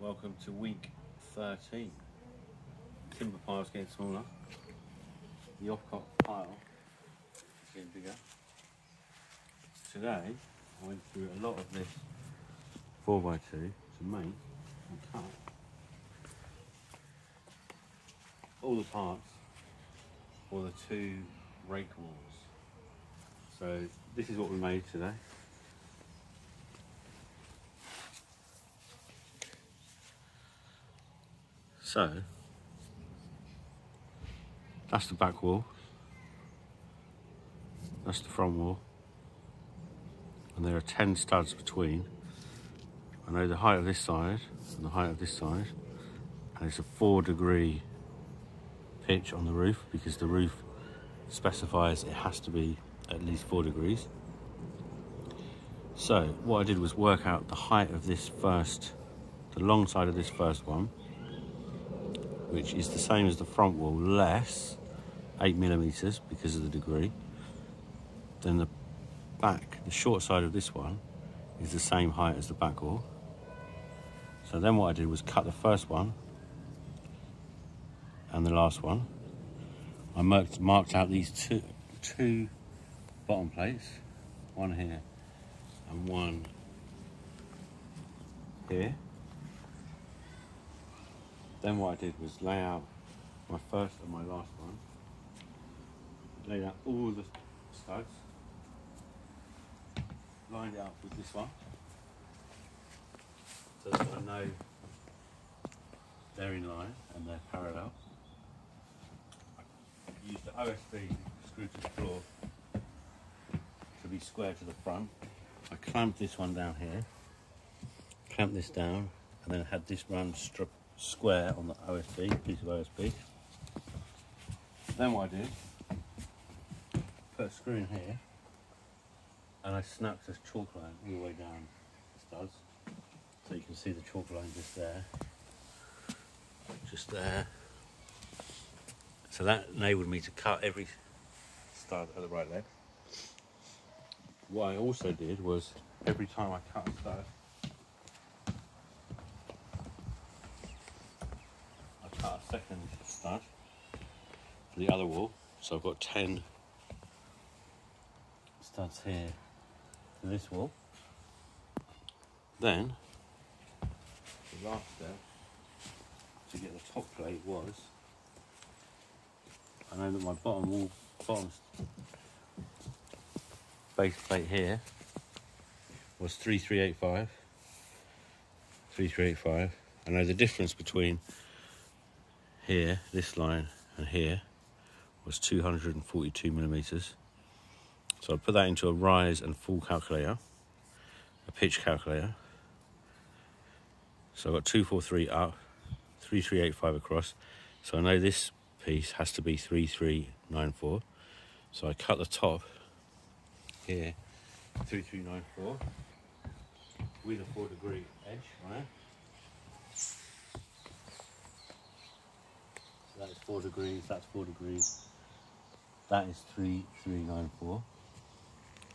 welcome to week 13. Timber pile's getting smaller. The offcut pile is getting bigger. Today I went through a lot of this 4x2 to make and cut all the parts for the two rake walls. So this is what we made today. So, that's the back wall, that's the front wall, and there are 10 studs between. I know the height of this side and the height of this side, and it's a four degree pitch on the roof because the roof specifies it has to be at least four degrees. So what I did was work out the height of this first, the long side of this first one, which is the same as the front wall, less eight millimeters because of the degree. Then the back, the short side of this one, is the same height as the back wall. So then what I did was cut the first one and the last one. I marked, marked out these two, two bottom plates, one here and one here. Then what I did was lay out my first and my last one. Laid out all the studs. Lined it up with this one. So that I know they're in line and they're parallel. I used the OSB screwed to the floor to be square to the front. I clamped this one down here, clamped this down, and then had this run strip square on the OSB, piece of OSB. Then what I did, put a screw in here, and I snapped this chalk line all the way down the studs. So you can see the chalk line just there, just there. So that enabled me to cut every stud at the right length. What I also did was every time I cut a stud, cut a second stud for the other wall. So I've got 10 studs here for this wall. Then, the last step to get the top plate was, I know that my bottom wall, bottom base plate here was 3385. 3385. I know the difference between here, this line, and here was 242 millimeters. So I put that into a rise and fall calculator, a pitch calculator. So I've got 243 up, 3385 across. So I know this piece has to be 3394. So I cut the top here 3394 with a 4 degree edge it. 4 degrees, that's 4 degrees, that is 3394.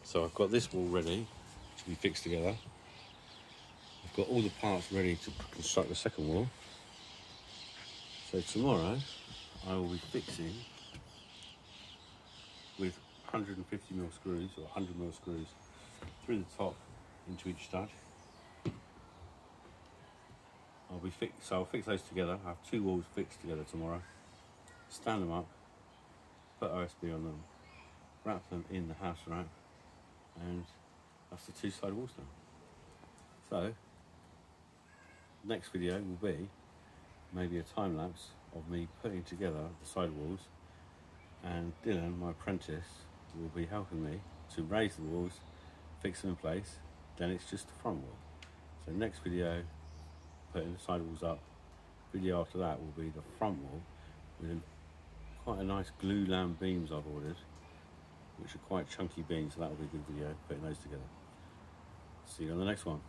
So I've got this wall ready to be fixed together. I've got all the parts ready to construct the second wall. So tomorrow I will be fixing with 150 mil screws or 100 mil screws through the top into each stud. I'll be fix so I'll fix those together. I have two walls fixed together tomorrow. Stand them up, put OSB on them, wrap them in the house wrap, and that's the two side walls done. So next video will be maybe a time lapse of me putting together the side walls and Dylan, my apprentice, will be helping me to raise the walls, fix them in place, then it's just the front wall. So next video, putting the side walls up. Video after that will be the front wall with quite a nice glulam beams I've ordered, which are quite chunky beams, so that will be a good video, putting those together. See you on the next one.